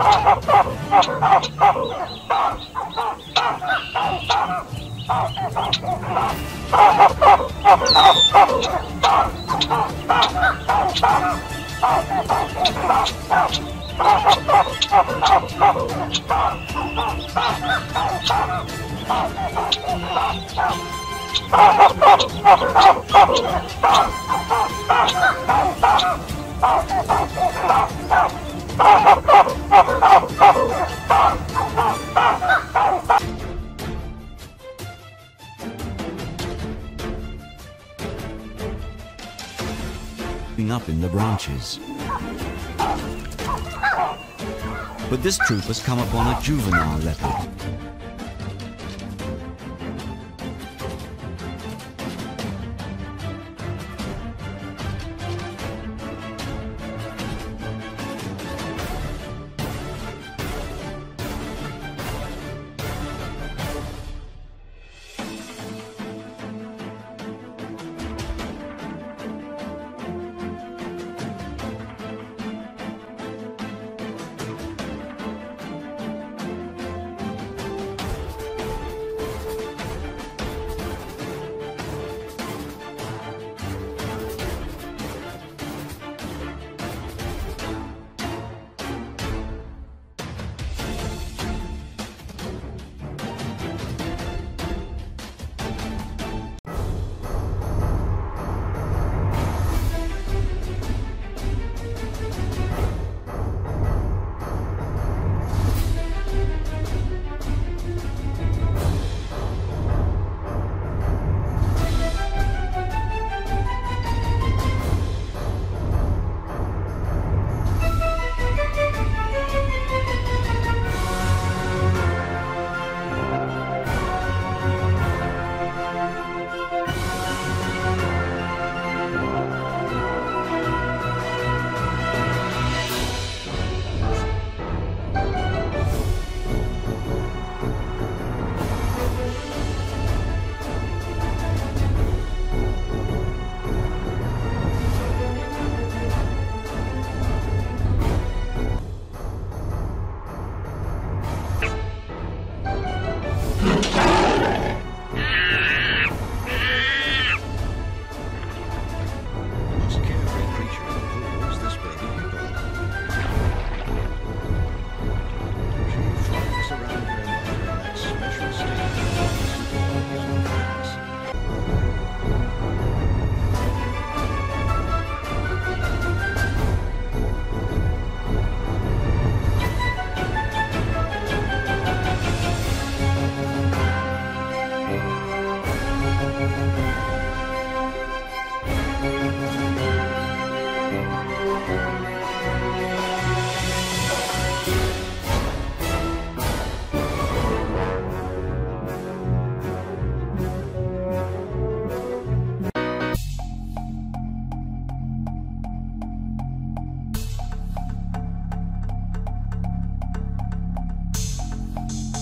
Ha ha ha! Up in the branches. But this troop has come upon a juvenile leopard. Bye.